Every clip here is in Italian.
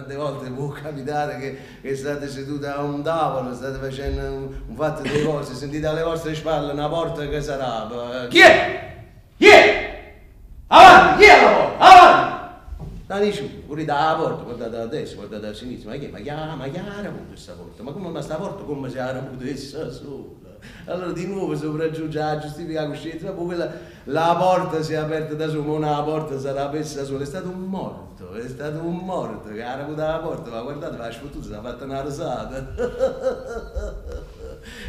tante volte può capitare che, che state seduti a un tavolo, state facendo un, un fatto di cose, sentite alle vostre spalle una porta che sarà. Chi è? Chi è? Avanti, chi è la porta? Avanti! Dani su, pure da porta, guardate a destra, guardate a sinistra, ma che? Ma chi ha, ma chi ha questa porta? Ma come ma sta porta come se era potesse sola? Allora di nuovo sopraggiunge la giustifica coscienza, ma poi la, la porta si è aperta da sola, ma la porta sarà messa sola, è stato un morto, è stato un morto che era avuto la porta, ma guardate, ma ha sfottuto, si è fatta una risata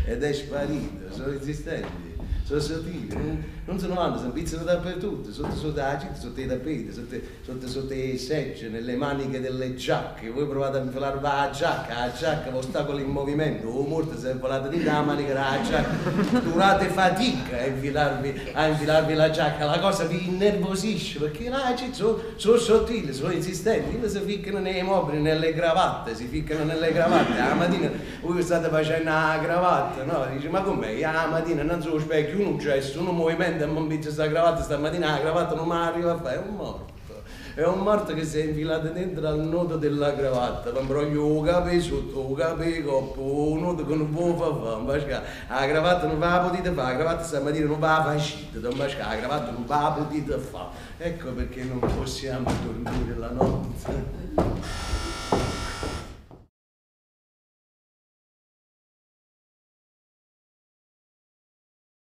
ed è sparito, sono esistenti sono sottili, non, non sono vanno, sono pizzano dappertutto, sotto città, sotto i tappeti, sotto, sotto, sotto i seggi, nelle maniche delle giacche, voi provate a infilarvi la giacca, la giacca ostacolo in movimento, o morto se volate di la manica la giacca, durate fatica a infilarvi, a infilarvi la giacca, la cosa vi innervosisce, perché là sono, sono sottili, sono esistenti, si ficcano nei mobili, nelle cravatte, si ficcano nelle cravatte, la mattina voi state facendo la cravatta, no? Dice, ma com'è? La mattina non so specchio, un gesto, un movimento e mi dice questa cravatta stamattina, la cravatta non mi arriva a fare, è un morto. È un morto che si è infilato dentro al nodo della cravatta, mi broglio i capelli sotto, i capelli coppo, un nodo che non può fare, perché la cravatta non va potete fare, la cravatta stamattina non va a fare shit, perché la cravatta non va potete fare. Ecco perché non possiamo dormire la notte.